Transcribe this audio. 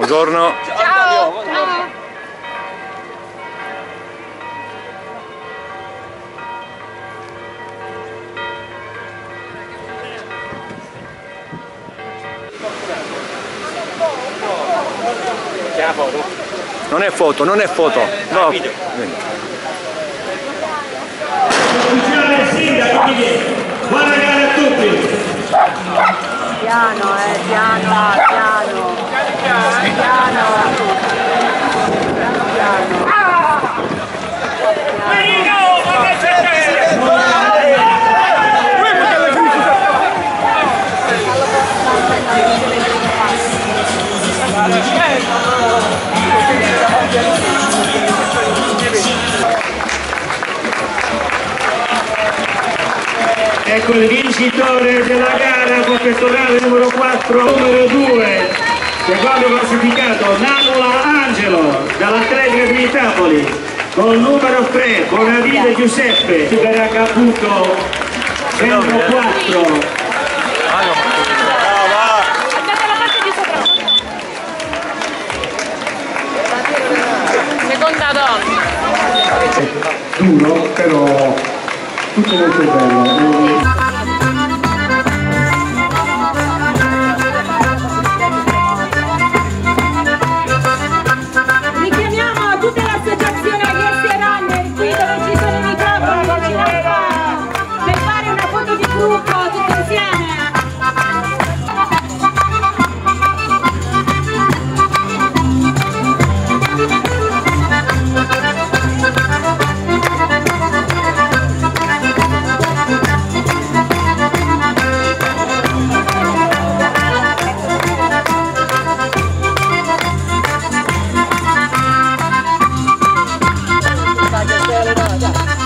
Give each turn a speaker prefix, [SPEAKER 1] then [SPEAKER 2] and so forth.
[SPEAKER 1] Buongiorno.
[SPEAKER 2] Ciao.
[SPEAKER 1] Non è foto, non è foto. No.
[SPEAKER 3] Funzione il sindaco, quindi buona gara a tutti.
[SPEAKER 2] Piano, eh, piano, piano.
[SPEAKER 3] Ecco il vincitore della gara professionale numero 4, numero 2, secondo classificato Nanula Angelo dall'Atletica di Napoli, con il numero 3 Bonavide Giuseppe, supera Caputo, numero 4.
[SPEAKER 4] Andate alla parte di sopra. Seconda donna.
[SPEAKER 3] Duro, però tutto molto bello. da da da da.